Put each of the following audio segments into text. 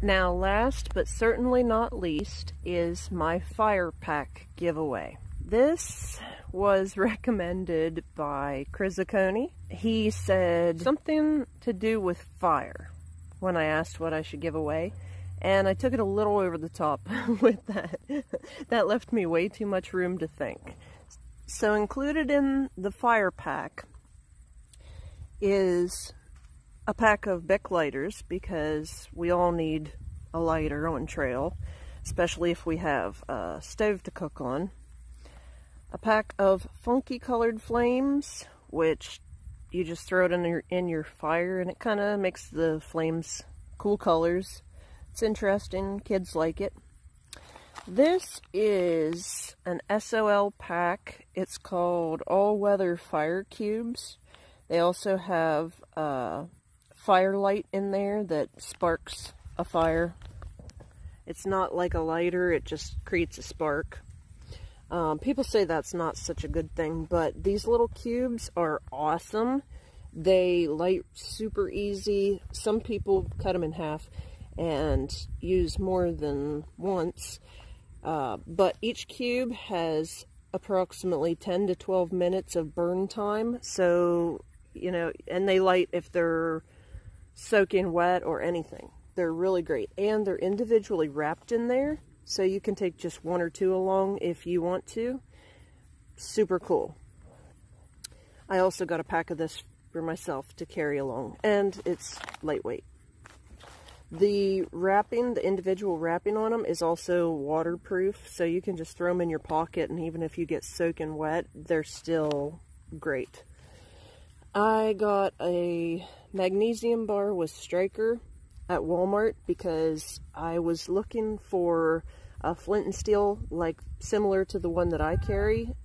Now last but certainly not least is my fire pack giveaway. This was recommended by Chris He said something to do with fire when I asked what I should give away. And I took it a little over the top with that. that left me way too much room to think. So included in the fire pack is a pack of Bic lighters because we all need a lighter on trail, especially if we have a stove to cook on. A pack of funky colored flames, which you just throw it in your, in your fire and it kind of makes the flames cool colors. It's interesting, kids like it. This is an SOL pack. It's called All Weather Fire Cubes. They also have uh, firelight in there that sparks a fire. It's not like a lighter, it just creates a spark. Um, people say that's not such a good thing, but these little cubes are awesome. They light super easy. Some people cut them in half and use more than once. Uh, but each cube has approximately 10 to 12 minutes of burn time. So, you know, and they light if they're soaking wet or anything. They're really great. And they're individually wrapped in there. So you can take just one or two along if you want to. Super cool. I also got a pack of this for myself to carry along. And it's lightweight. The wrapping, the individual wrapping on them is also waterproof. So you can just throw them in your pocket. And even if you get soaking wet, they're still great. I got a magnesium bar with striker at Walmart because I was looking for a flint and steel like similar to the one that I carry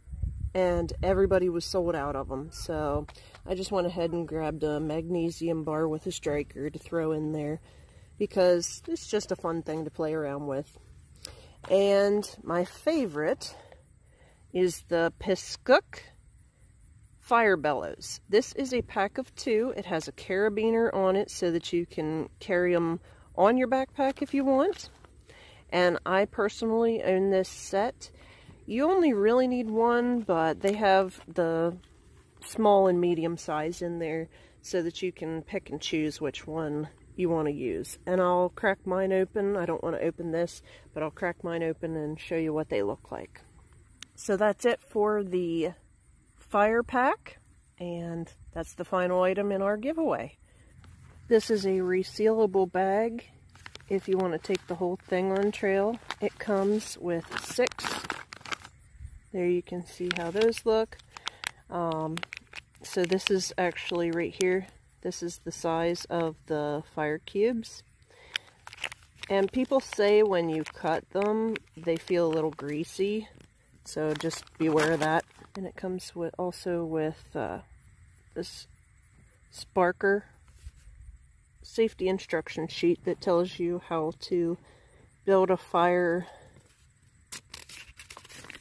and everybody was sold out of them so I just went ahead and grabbed a magnesium bar with a striker to throw in there because it's just a fun thing to play around with. And my favorite is the PSKOOK fire bellows. This is a pack of two. It has a carabiner on it so that you can carry them on your backpack if you want. And I personally own this set. You only really need one, but they have the small and medium size in there so that you can pick and choose which one you want to use. And I'll crack mine open. I don't want to open this, but I'll crack mine open and show you what they look like. So that's it for the fire pack, and that's the final item in our giveaway. This is a resealable bag if you want to take the whole thing on trail. It comes with six. There you can see how those look. Um, so this is actually right here. This is the size of the fire cubes. And people say when you cut them, they feel a little greasy. So just beware of that. And it comes with also with uh, this Sparker safety instruction sheet that tells you how to build a fire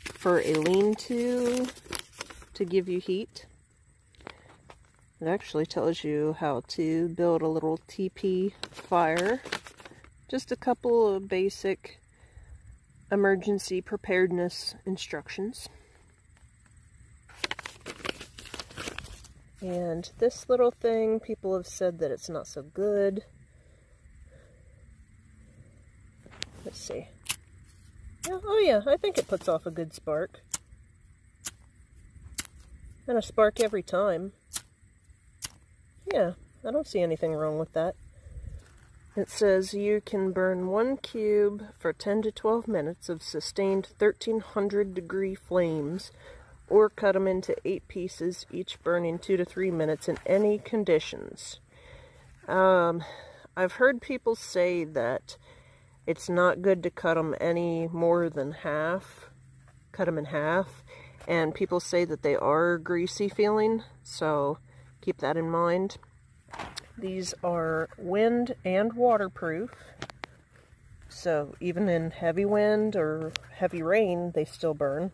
for a lean-to to give you heat. It actually tells you how to build a little teepee fire. Just a couple of basic emergency preparedness instructions. And this little thing, people have said that it's not so good. Let's see. Oh yeah, I think it puts off a good spark. And a spark every time. Yeah, I don't see anything wrong with that. It says you can burn one cube for 10 to 12 minutes of sustained 1300 degree flames or cut them into eight pieces, each burning two to three minutes in any conditions. Um, I've heard people say that it's not good to cut them any more than half, cut them in half, and people say that they are greasy feeling, so keep that in mind. These are wind and waterproof, so even in heavy wind or heavy rain, they still burn.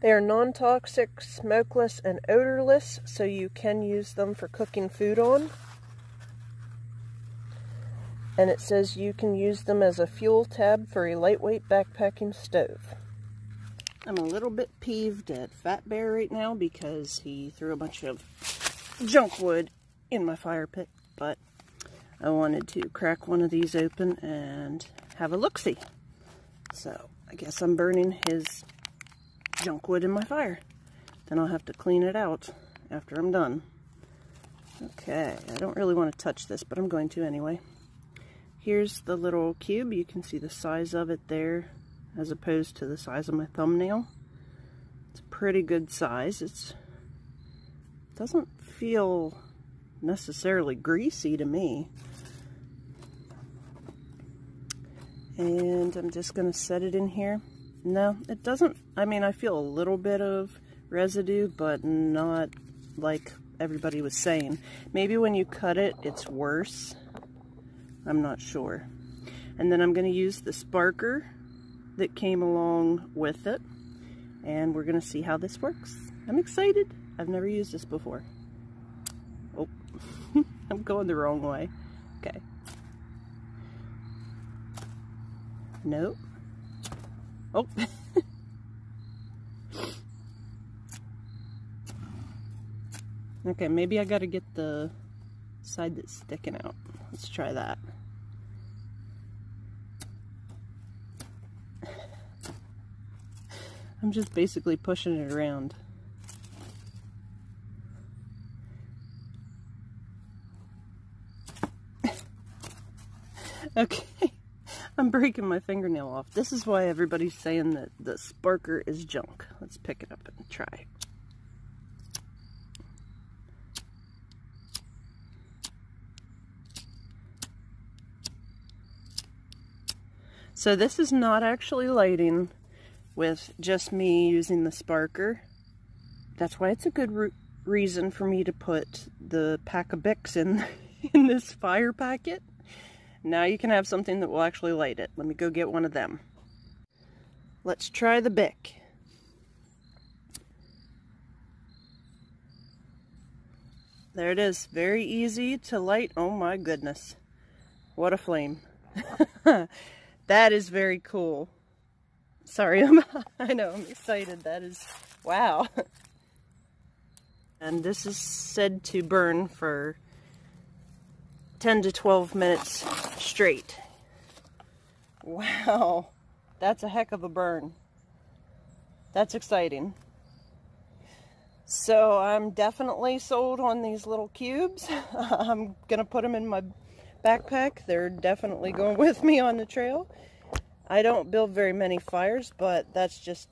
They are non-toxic, smokeless, and odorless, so you can use them for cooking food on. And it says you can use them as a fuel tab for a lightweight backpacking stove. I'm a little bit peeved at Fat Bear right now because he threw a bunch of junk wood in my fire pit, but I wanted to crack one of these open and have a look-see. So I guess I'm burning his junk wood in my fire. Then I'll have to clean it out after I'm done. Okay, I don't really want to touch this, but I'm going to anyway. Here's the little cube. You can see the size of it there as opposed to the size of my thumbnail. It's a pretty good size. It's doesn't feel necessarily greasy to me. And I'm just going to set it in here. No, it doesn't, I mean, I feel a little bit of residue, but not like everybody was saying. Maybe when you cut it, it's worse. I'm not sure. And then I'm going to use the sparker that came along with it. And we're going to see how this works. I'm excited. I've never used this before. I'm going the wrong way. Okay. Nope. Oh. okay, maybe I got to get the side that's sticking out. Let's try that. I'm just basically pushing it around. Okay. I'm breaking my fingernail off. This is why everybody's saying that the sparker is junk. Let's pick it up and try. So this is not actually lighting with just me using the sparker. That's why it's a good re reason for me to put the pack of Bics in, in this fire packet. Now you can have something that will actually light it. Let me go get one of them. Let's try the Bic. There it is. Very easy to light. Oh my goodness. What a flame. that is very cool. Sorry, I'm, I know, I'm excited. That is, wow. And this is said to burn for 10 to 12 minutes straight. Wow, that's a heck of a burn. That's exciting. So I'm definitely sold on these little cubes. I'm going to put them in my backpack. They're definitely going with me on the trail. I don't build very many fires, but that's just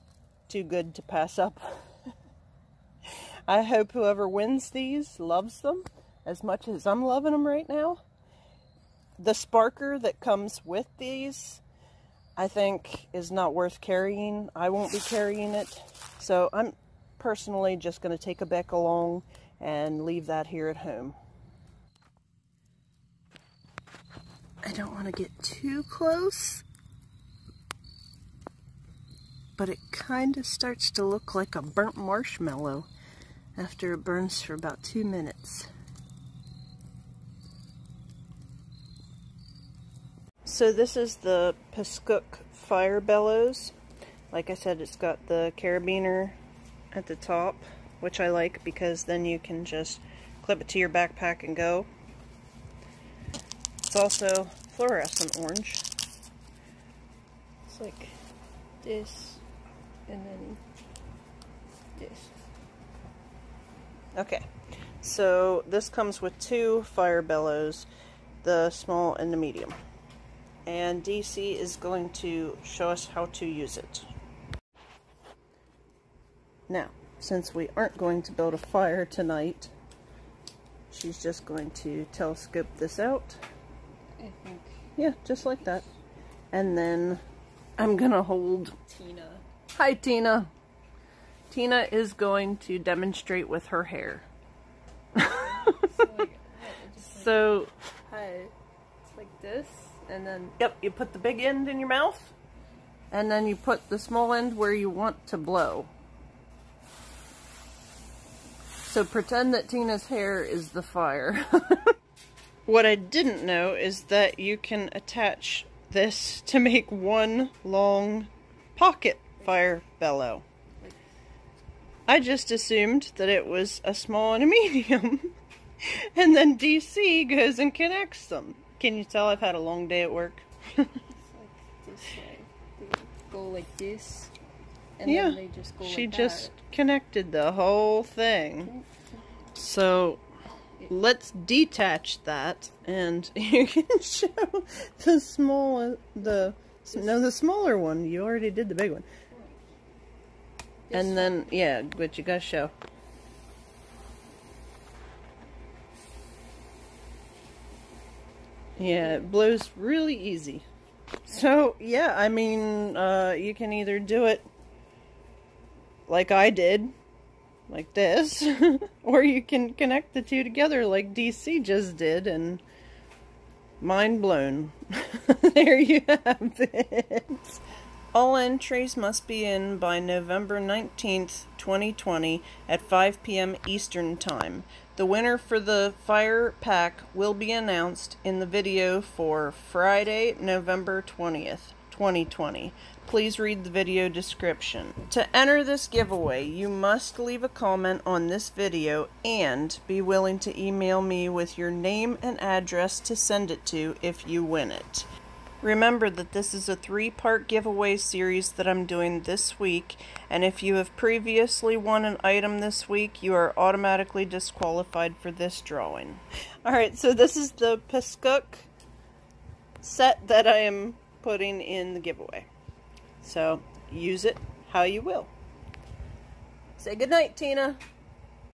too good to pass up. I hope whoever wins these loves them as much as I'm loving them right now. The sparker that comes with these, I think, is not worth carrying. I won't be carrying it. So I'm personally just going to take a Bic along and leave that here at home. I don't want to get too close, but it kind of starts to look like a burnt marshmallow after it burns for about two minutes. So this is the PSKOOK Fire Bellows. Like I said, it's got the carabiner at the top, which I like because then you can just clip it to your backpack and go. It's also fluorescent orange. It's like this and then this. Okay, so this comes with two fire bellows, the small and the medium. And DC is going to show us how to use it. Now, since we aren't going to build a fire tonight, she's just going to telescope this out. I think. Yeah, just like that. And then I'm going to hold Tina. Hi, Tina. Tina is going to demonstrate with her hair. so, like, so like, hi, it's like this, and then... Yep, you put the big end in your mouth, and then you put the small end where you want to blow. So pretend that Tina's hair is the fire. What I didn't know is that you can attach this to make one long pocket fire bellow. I just assumed that it was a small and a medium. and then DC goes and connects them. Can you tell I've had a long day at work? like this way. They go like this. And yeah. then they just go she like just connected the whole thing. So let's detach that and you can show the small the no the smaller one you already did the big one and then yeah but you gotta show yeah it blows really easy so yeah i mean uh you can either do it like i did like this, or you can connect the two together like DC just did, and mind blown. there you have it. All entries must be in by November 19th, 2020 at 5 p.m. Eastern Time. The winner for the fire pack will be announced in the video for Friday, November 20th, 2020 please read the video description. To enter this giveaway, you must leave a comment on this video and be willing to email me with your name and address to send it to if you win it. Remember that this is a three-part giveaway series that I'm doing this week, and if you have previously won an item this week, you are automatically disqualified for this drawing. Alright, so this is the PSKOOK set that I am putting in the giveaway. So use it how you will. Say goodnight, Tina.